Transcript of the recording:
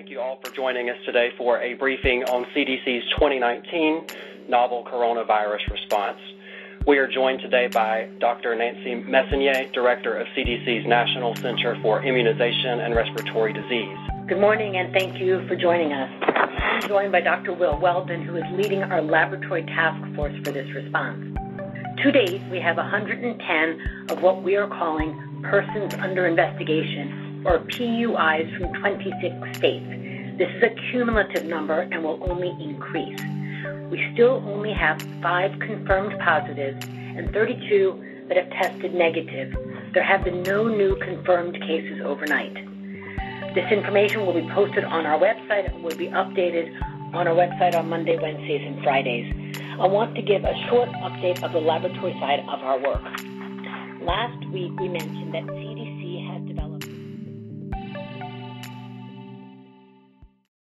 Thank you all for joining us today for a briefing on CDC's 2019 novel coronavirus response. We are joined today by Dr. Nancy Messonnier, Director of CDC's National Center for Immunization and Respiratory Disease. Good morning, and thank you for joining us. I'm joined by Dr. Will Weldon, who is leading our laboratory task force for this response. To date, we have 110 of what we are calling persons under investigation, or PUIs from 26 states. This is a cumulative number and will only increase. We still only have five confirmed positives and 32 that have tested negative. There have been no new confirmed cases overnight. This information will be posted on our website and will be updated on our website on Monday, Wednesdays, and Fridays. I want to give a short update of the laboratory side of our work. Last week, we mentioned that